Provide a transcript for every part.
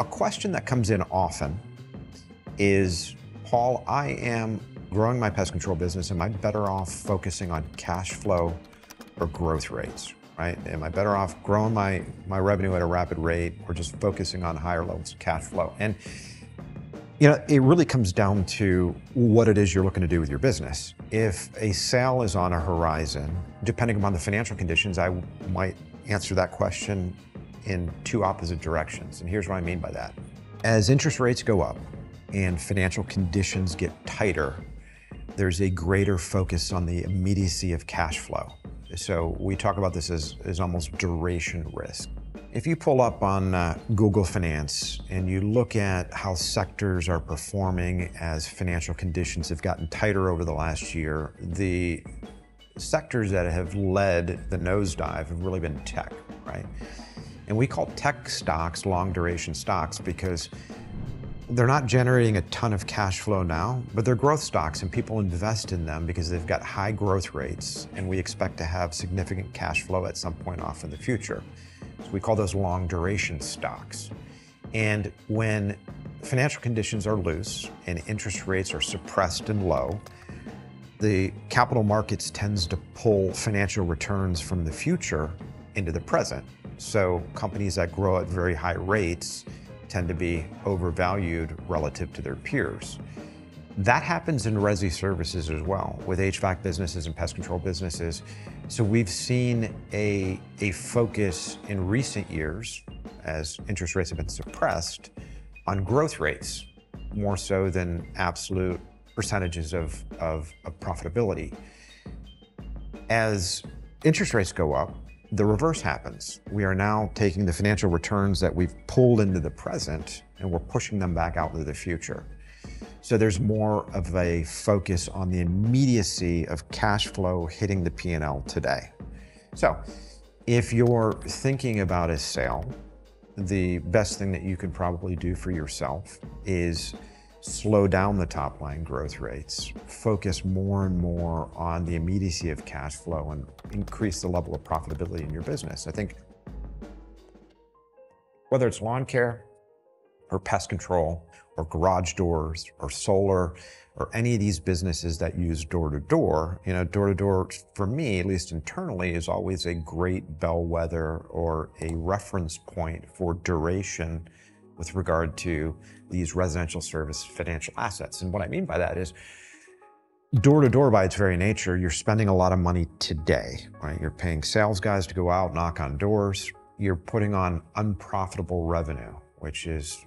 A question that comes in often is, Paul, I am growing my pest control business. Am I better off focusing on cash flow or growth rates? Right? Am I better off growing my, my revenue at a rapid rate or just focusing on higher levels of cash flow? And you know, it really comes down to what it is you're looking to do with your business. If a sale is on a horizon, depending upon the financial conditions, I might answer that question in two opposite directions. And here's what I mean by that. As interest rates go up and financial conditions get tighter, there's a greater focus on the immediacy of cash flow. So we talk about this as, as almost duration risk. If you pull up on uh, Google Finance and you look at how sectors are performing as financial conditions have gotten tighter over the last year, the sectors that have led the nosedive have really been tech, right? And we call tech stocks long duration stocks because they're not generating a ton of cash flow now, but they're growth stocks and people invest in them because they've got high growth rates and we expect to have significant cash flow at some point off in the future. So we call those long duration stocks. And when financial conditions are loose and interest rates are suppressed and low, the capital markets tends to pull financial returns from the future into the present. So companies that grow at very high rates tend to be overvalued relative to their peers. That happens in resi services as well, with HVAC businesses and pest control businesses. So we've seen a, a focus in recent years, as interest rates have been suppressed, on growth rates, more so than absolute percentages of, of, of profitability. As interest rates go up, the reverse happens. We are now taking the financial returns that we've pulled into the present and we're pushing them back out into the future. So there's more of a focus on the immediacy of cash flow hitting the P&L today. So if you're thinking about a sale, the best thing that you could probably do for yourself is slow down the top line growth rates, focus more and more on the immediacy of cash flow and increase the level of profitability in your business. I think whether it's lawn care or pest control or garage doors or solar or any of these businesses that use door to door, you know, door to door for me, at least internally, is always a great bellwether or a reference point for duration with regard to these residential service financial assets. And what I mean by that is door to door by its very nature, you're spending a lot of money today, right? You're paying sales guys to go out, knock on doors. You're putting on unprofitable revenue, which is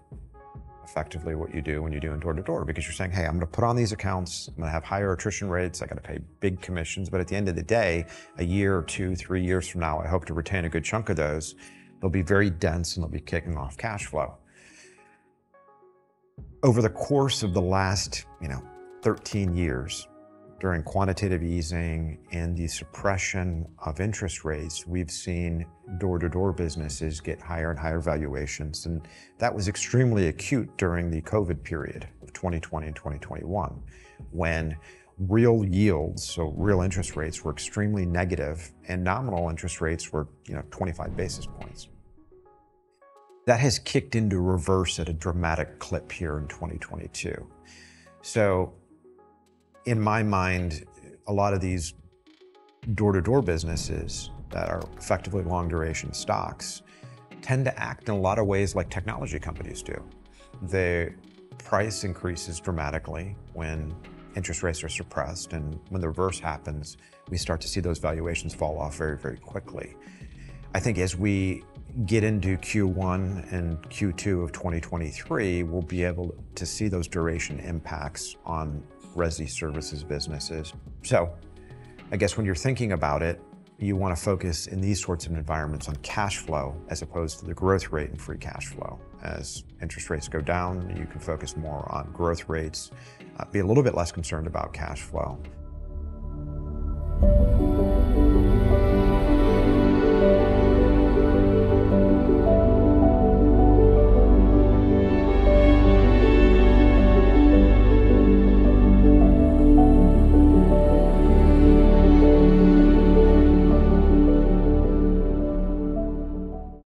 effectively what you do when you're doing door to door because you're saying, hey, I'm going to put on these accounts, I'm going to have higher attrition rates, I got to pay big commissions. But at the end of the day, a year or two, three years from now, I hope to retain a good chunk of those. They'll be very dense and they'll be kicking off cash flow. Over the course of the last, you know, 13 years, during quantitative easing and the suppression of interest rates, we've seen door-to-door businesses get higher and higher valuations. And that was extremely acute during the COVID period of 2020 and 2021, when real yields, so real interest rates were extremely negative and nominal interest rates were, you know, 25 basis points. That has kicked into reverse at a dramatic clip here in 2022. So in my mind, a lot of these door-to-door businesses that are effectively long duration stocks tend to act in a lot of ways like technology companies do. The price increases dramatically when interest rates are suppressed and when the reverse happens, we start to see those valuations fall off very, very quickly. I think as we get into Q1 and Q2 of 2023, we'll be able to see those duration impacts on resi services businesses. So I guess when you're thinking about it, you want to focus in these sorts of environments on cash flow as opposed to the growth rate and free cash flow. As interest rates go down, you can focus more on growth rates, uh, be a little bit less concerned about cash flow.